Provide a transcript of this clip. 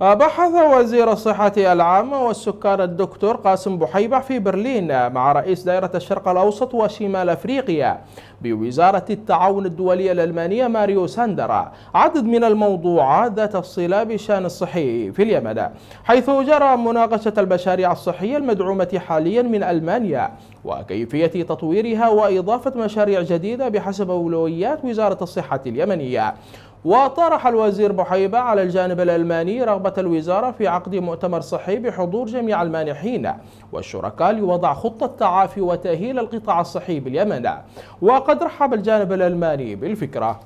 بحث وزير الصحة العامة والسكان الدكتور قاسم بحيبة في برلين مع رئيس دائرة الشرق الأوسط وشمال أفريقيا بوزارة التعاون الدولي الألمانية ماريو ساندرا. عدد من الموضوعات ذات الصلة بشأن الصحي في اليمن حيث جرى مناقشة المشاريع الصحية المدعومة حاليا من ألمانيا وكيفية تطويرها وإضافة مشاريع جديدة بحسب أولويات وزارة الصحة اليمنية. وطرح الوزير بحيبة على الجانب الألماني رغبة الوزارة في عقد مؤتمر صحي بحضور جميع المانحين والشركاء لوضع خطة تعافي وتأهيل القطاع الصحي باليمن. وقد رحب الجانب الألماني بالفكرة.